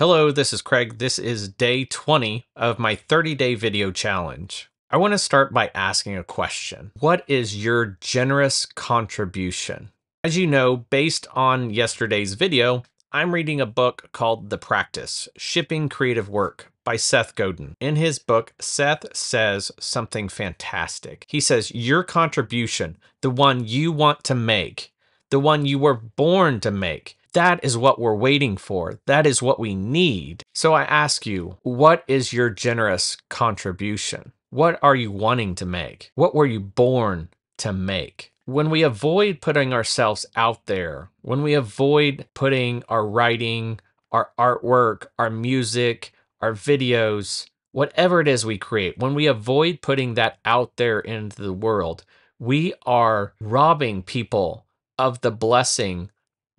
Hello, this is Craig. This is day 20 of my 30 day video challenge. I want to start by asking a question What is your generous contribution? As you know, based on yesterday's video, I'm reading a book called The Practice Shipping Creative Work by Seth Godin. In his book, Seth says something fantastic. He says, Your contribution, the one you want to make, the one you were born to make, that is what we're waiting for. That is what we need. So I ask you, what is your generous contribution? What are you wanting to make? What were you born to make? When we avoid putting ourselves out there, when we avoid putting our writing, our artwork, our music, our videos, whatever it is we create, when we avoid putting that out there into the world, we are robbing people of the blessing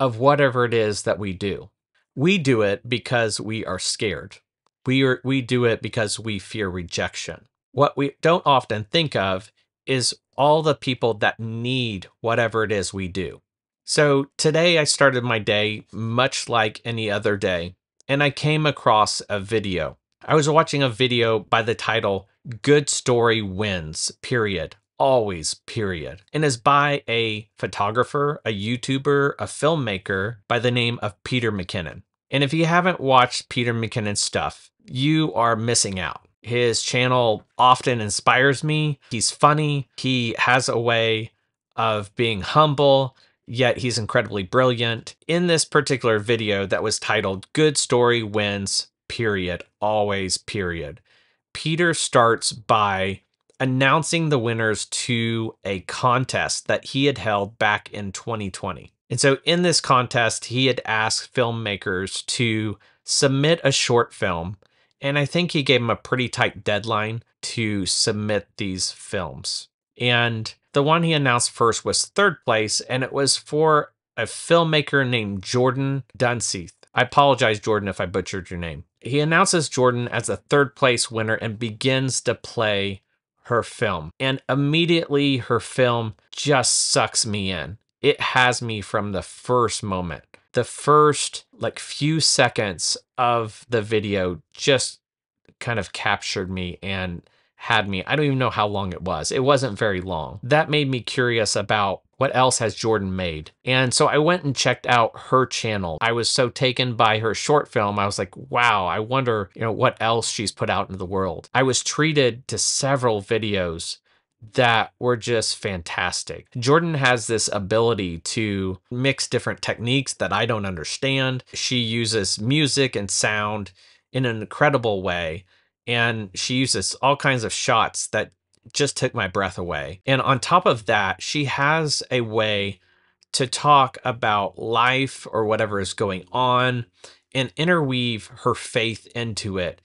of whatever it is that we do. We do it because we are scared. We are we do it because we fear rejection. What we don't often think of is all the people that need whatever it is we do. So today I started my day much like any other day, and I came across a video. I was watching a video by the title Good Story Wins, period always, period, and is by a photographer, a YouTuber, a filmmaker by the name of Peter McKinnon. And if you haven't watched Peter McKinnon's stuff, you are missing out. His channel often inspires me. He's funny. He has a way of being humble, yet he's incredibly brilliant. In this particular video that was titled Good Story Wins, period, always, period, Peter starts by announcing the winners to a contest that he had held back in 2020. And so in this contest, he had asked filmmakers to submit a short film. And I think he gave them a pretty tight deadline to submit these films. And the one he announced first was third place, and it was for a filmmaker named Jordyn Dunseath. I apologize, Jordyn, if I butchered your name. He announces Jordyn as a third place winner and begins to play her film. And immediately her film just sucks me in. It has me from the first moment. The first like few seconds of the video just kind of captured me and had me. I don't even know how long it was. It wasn't very long. That made me curious about what else has Jordyn made? And so I went and checked out her channel. I was so taken by her short film. I was like, wow, I wonder, you know, what else she's put out into the world. I was treated to several videos that were just fantastic. Jordyn has this ability to mix different techniques that I don't understand. She uses music and sound in an incredible way. And she uses all kinds of shots that just took my breath away. And on top of that, she has a way to talk about life or whatever is going on and interweave her faith into it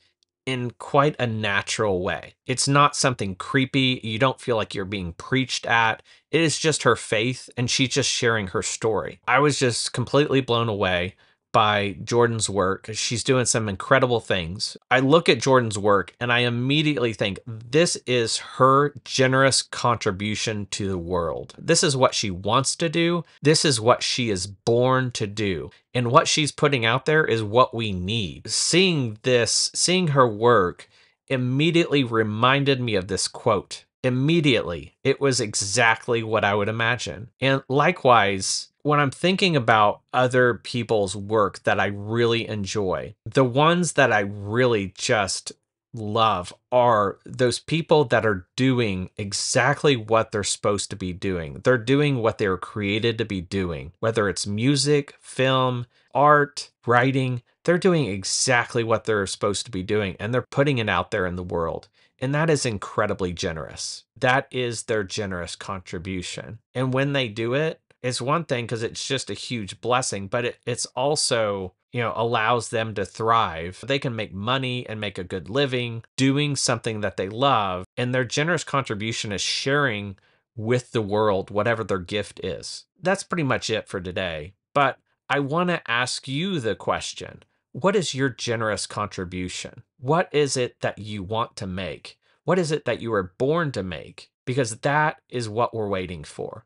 in quite a natural way. It's not something creepy. You don't feel like you're being preached at. It is just her faith and she's just sharing her story. I was just completely blown away by Jordyn's work. She's doing some incredible things. I look at Jordyn's work and I immediately think this is her generous contribution to the world. This is what she wants to do. This is what she is born to do. And what she's putting out there is what we need. Seeing this, seeing her work immediately reminded me of this quote immediately. It was exactly what I would imagine. And likewise, when I'm thinking about other people's work that I really enjoy, the ones that I really just love are those people that are doing exactly what they're supposed to be doing. They're doing what they were created to be doing, whether it's music, film, art, writing, they're doing exactly what they're supposed to be doing and they're putting it out there in the world. And that is incredibly generous. That is their generous contribution. And when they do it, is one thing because it's just a huge blessing, but it, it's also, you know, allows them to thrive. They can make money and make a good living doing something that they love. And their generous contribution is sharing with the world whatever their gift is. That's pretty much it for today. But I want to ask you the question What is your generous contribution? What is it that you want to make? What is it that you were born to make? Because that is what we're waiting for.